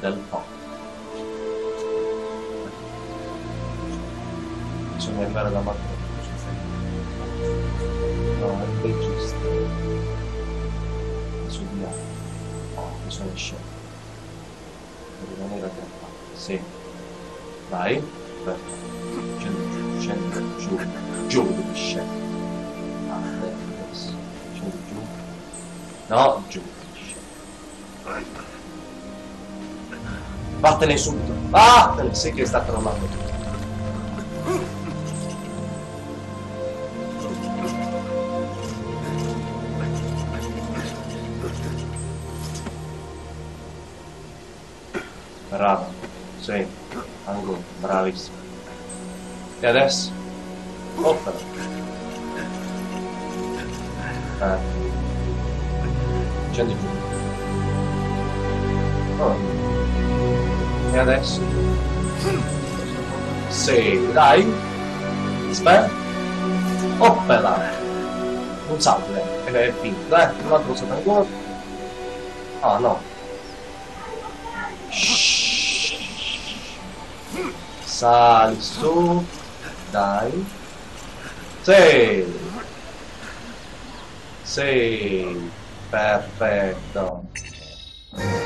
del po'. Bisogna arrivare da parte No, è il regista. Su di là. No, bisogna scendere. Per rimanere aggrappato. Sì. Vai. Perfetto. Scendi giù, scendi giù. Giù devi scendere. Ah, adesso. Scendi giù. No, giù. Scendi. Vattene subito. Vattene, sai che sta crollando tutto. Bravo. Sì. Ancora. Bravissimo. E adesso? Opera. Eh. Scendi giù. Oh. E adesso? Sì, dai. Aspetta. Opera. Un salto, eh. È finito, dai. Un altro salto ancora. Ah, no. Sali su. Dai. Sì. Sì. Perfetto.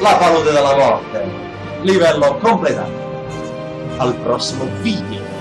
La palude della morte. Livello completato. Al prossimo video.